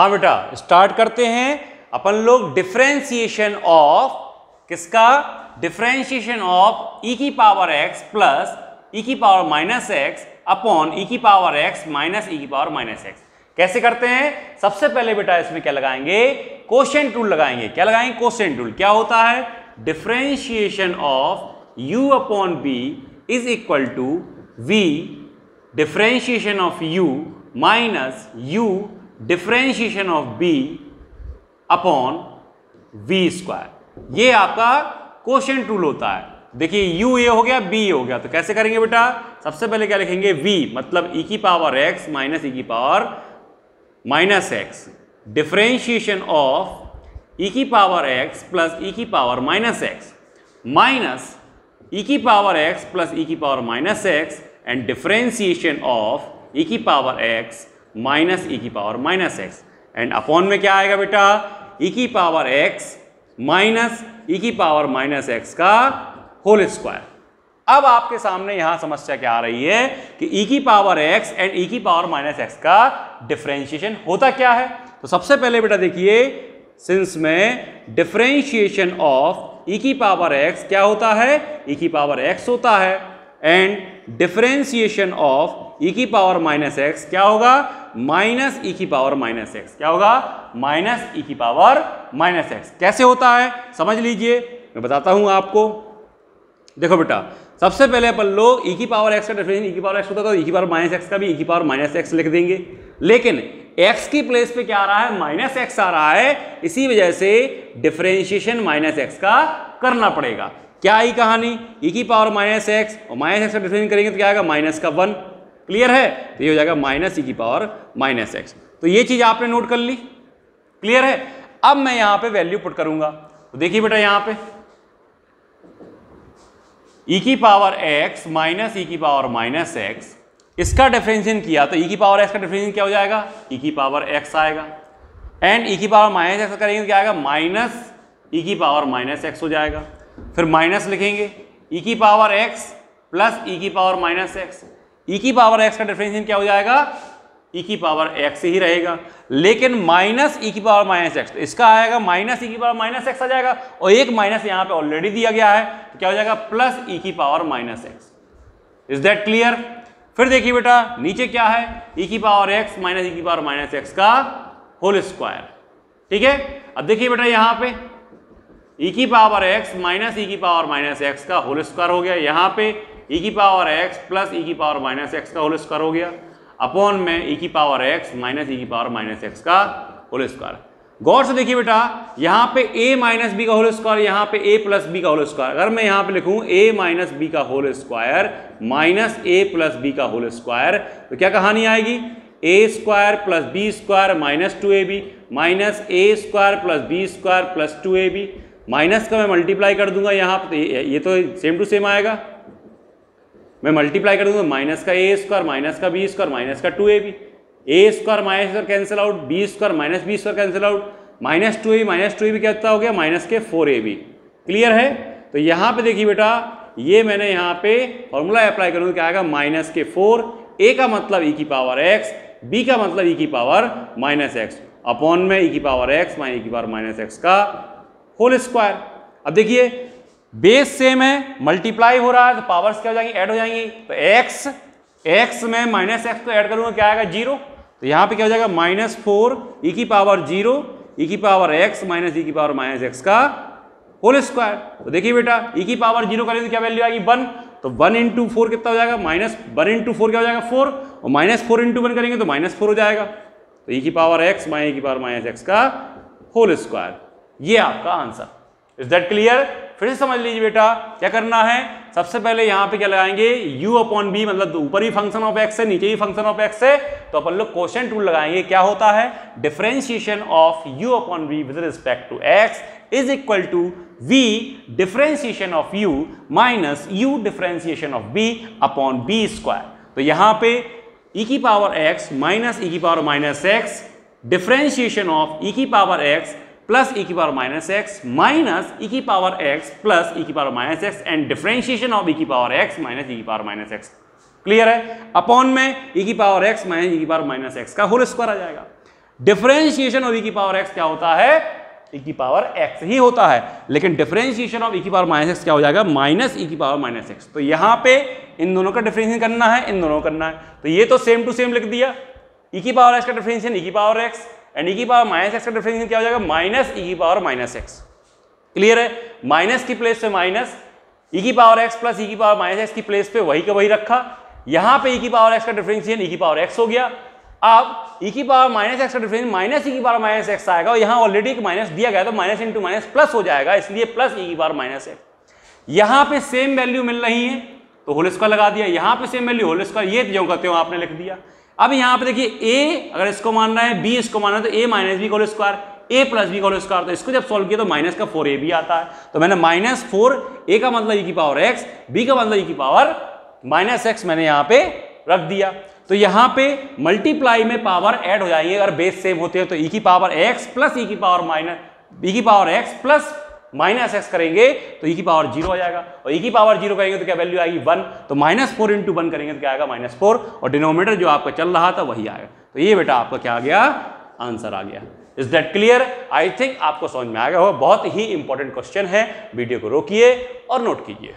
हाँ बेटा स्टार्ट करते हैं। अपन लोग डिफ्रेंसिएशन ऑफ़ किसका? डिफ्रेंशिएशन ऑफ़ ई की पावर एक्स प्लस ई की power minus x upon e की पावर एक्स माइनस ई की पावर माइनस एक्स कैसे करते हैं? सबसे पहले बेटा इसमें क्या लगाएँगे? क्वेश्चन टूल लगाएँगे। क्या लगाएँगे? क्वेश्चन टूल क्या होता है? Differentiation of u upon v is equal to v differentiation of u minus u differentiation of v upon v square ये आपका क्वेश्चन टूल होता है। देखिए यू ए हो गया बी हो गया तो कैसे करेंगे बेटा? सबसे पहले क्या लिखेंगे? V मतलब e की पावर x माइनस ई की power minus x differentiation of e की पावर x प्लस ई की power minus x minus e की पावर x प्लस ई की power minus x and differentiation of e की power x minus e की power minus x and upon में क्या आएगा बेटा? e की पावर एक्स माइनस e की पावर माइनस एक्स का होल स्क्वायर अब आपके सामने यहाँ समस्या क्या आ रही है कि e की पावर एक्स एंड ई की पावर माइनस एक्स का डिफ्रेंशिएशन होता क्या है? तो सबसे पहले बेटा देखिए सिंस में डिफ्रेंशिएशन ऑफ़ e की पावर x क्या होता है? e की पावर x होता है। एंड डिफ्रेंशिएशन ऑफ़ e की पावर माइनस एक्स क्या होगा? माइनस e की पावर माइनस एक्स क्या होगा? माइनस ई की पावर माइनस एक्स कैसे होता है? समझ लीजिए। मैं बताता हूँ आपको। देखो बेटा, सबसे पहले अपन लोग e की पावर x का डिफरेंस e की पावर x होता है तो e की पावर माइनस एक्स का भी e की पावर माइनस एक्स लिख देंगे। लेकिन x की प्लेस पे क्या आ रहा है? माइनस एक्स आ रहा है। इसी वजह से डिफरेंशिएशन माइनस एक्स का करना पड़ेगा। क्या आई कहानी? e की पावर माइनस एक्स और माइनस एक्स का डिफरेंस करेंगे तो क्या आएगा? माइनस का वन। क्लियर है? तो ये हो जाएगा माइनस ई की पावर माइनस एक्स तो ये चीज़ आपने नोट कर ली? क्लियर है? अब मैं यहाँ पे वैल्यू पुट करूँगा। तो देखिए बेटा यहाँ पे। e की पावर x माइनस ई की पावर माइनस एक्स इसका डिफरेंशिएशन किया तो e की पावर x का डिफरेंशिएशन क्या हो जाएगा? e की पावर x आएगा। एंड e की पावर माइनस एक्स करेंगे तो क्या आएगा? माइनस e की पावर माइनस एक्स हो जाएगा। फिर माइनस लिखेंगे। e की पावर x प्लस e की पावर माइनस एक्स e की पावर x का डिफरेंशिएशन क्या हो जाएगा? E की पावर x ही रहेगा। लेकिन माइनस e की पावर माइनस एक्स इसका आएगा माइनस e की पावर माइनस एक्स आ जाएगा, और एक माइनस यहाँ पे ऑलरेडी दिया गया है तो क्या हो जाएगा? प्लस e की power minus x is that clear फिर देखिए बेटा, नीचे क्या है? E की पावर x माइनस e की पावर माइनस एक्स का होल स्क्वायर ठीक है? अब देखिए बेटा यहाँ पे e की पावर x माइनस ई की पावर माइनस एक्स का होल स्क्वायर हो गया। यहाँ पे e की पावर x प्लस ई की पावर माइनस एक्स का होल स्क्वायर हो गया। अपॉन में ई की पावर एक्स माइनस ई की पावर माइनस एक्स का होल स्क्वायर गौर से देखिए बेटा, यहाँ पे a माइनस बी का होल स्क्वायर यहाँ पे a प्लस बी का होल स्क्वायर अगर मैं यहाँ पे लिखूँ a माइनस बी का whole square minus a plus b का होल स्क्वायर तो क्या कहानी आएगी? A square plus b square minus two a b minus a square plus b square plus two a b minus का मैं multiply कर दूँगा यहाँ पे ये तो सेम टू सेम आएगा। मैं मल्टीप्लाई कर दूँगा माइनस का ए स्क्वायर माइनस का बी स्क्वायर माइनस का two a b a square minus square cancel out b square minus b square cancel out minus two a minus two a b क्या हो गया? Minus के four A B clear है? तो यहाँ पे देखिए बेटा, ये मैंने यहाँ पे फॉर्मूला अप्लाई करूँगा क्या आएगा? माइनस के फोर ए का मतलब ई की पावर एक्स बी का मतलब ई की पावर माइनस एक्स अपॉन में ई की पावर एक्स माइनस ई की पावर माइनस एक्स का होल स्क्वायर अब देखिए बेस सेम है मल्टीप्लाई हो रहा है तो पावर्स क्या हो जाएँगी? ऐड हो जाएँगी। तो x x में माइनस एक्स को ऐड करूँगा, क्या आएगा? ज़ीरो तो यहाँ पे क्या हो जाएगा? माइनस फोर ई की पावर ज़ीरो ई की पावर x माइनस ई की पावर माइनस एक्स का होल स्क्वायर तो देखिए बेटा ई की पावर ज़ीरो करें तो क्या वैल्यू आएगी? वन तो वन इंटू फोर कितना हो जाएगा? माइनस वन इंटू फोर क्या हो जाएगा? फोर और माइनस फोर इंटू वन करेंगे तो माइनस फोर हो जाएगा। तो ई की पावर एक्स माइनस ई की पावर माइनस एक्स का होल स्क्वायर ये आपका आंसर इज़ दैट क्लियर फिर से समझ लीजिए बेटा, क्या करना है? सबसे पहले यहाँ पे क्या लगाएँगे? U अपॉन बी मतलब ऊपर ही फ़ंक्शन ऑफ़ x है नीचे ही फ़ंक्शन ऑफ़ x है तो अपन लोग क्वेश्चन टूल लगाएँगे। क्या होता है? Differentiation of u upon B with respect to x is equal to v differentiation of u minus u differentiation of b upon b square तो यहाँ पे e की पावर x माइनस e की power minus x differentiation of e की power x plus e की power minus x minus e की power x plus e की power minus x and differentiation of e की power x minus e की power minus x clear है upon में e की power x minus e की power minus x का whole square आ जाएगा डिफरेंशिएशन ऑफ़ ई की पावर एक्स क्या होता है ई की पावर एक्स ही होता है लेकिन डिफरेंशिएशन ऑफ़ ई की पावर माइनस एक्स क्या हो जाएगा माइनस ई की पावर माइनस एक्स तो यहाँ पे इन दोनों का डिफरेंशिएशन करना है इन दोनों करना है तो ये तो सेम टू सेम लिख दिया ई की पावर एक्स का डिफरेंशिएशन ई की पावर एक्स एंड ई की पावर माइनस एक्स का डिफरेंशिएशन क्या हो जाएगा? माइनस ई की पावर माइनस एक्स क्लियर है? माइनस की प्लेस पे माइनस ई की पावर एक्स प्लस ई की पावर माइनस एक्स की प्लेस पे वही का वही रखा। यहाँ पे ई की पावर एक्स का डिफरेंशिएशन ई की पावर एक्स हो गया। अब ई की पावर माइनस एक्स का डिफरेंस माइनस ई की पावर माइनस एक्स आएगा और यहाँ ऑलरेडी एक माइनस दिया गया तो माइनस इंटू माइनस प्लस हो जाएगा, इसलिए प्लस ई की पावर माइनस एक्स यहाँ पे सेम वैल्यू मिल रही है तो होल स्क्वायर लगा दिया। यहाँ पे सेम वैल्यू होल स्क्वायर ये जो करते हो आपने लिख दिया। अब यहाँ पे देखिए ए अगर इसको मान रहा है बी इसको मान रहा है तो a minus b whole square a plus b whole square तो इसको जब सॉल्व किया तो माइनस का फोर ए भी आता है। तो मैंने माइनस फोर ए का मतलब ई की पावर एक्स बी का मतलब ई की पावर माइनस एक्स मैंने यहाँ पे रख दिया। तो यहाँ पे मल्टीप्लाई में पावर ऐड हो जाएँगे। अगर बेस सेम होते हैं तो ई की पावर एक्स प्लस ई की पावर माइनस ई की power x plus minus x करेंगे तो ई की पावर ज़ीरो आ जाएगा। और ई की पावर ज़ीरो करेंगे तो क्या वैल्यू आएगी? वन। तो माइनस फोर इंटू वन करेंगे तो क्या आएगा? Minus four. और डिनोमीटर जो आपका चल रहा था, वही आएगा। तो ये बेटा आपका क्या आ गया? आंसर आ गया। Is that clear I think आपको समझ में आ गया हो बहुत ही इंपॉर्टेंट क्वेश्चन है। वीडियो को रोकिए और नोट कीजिए।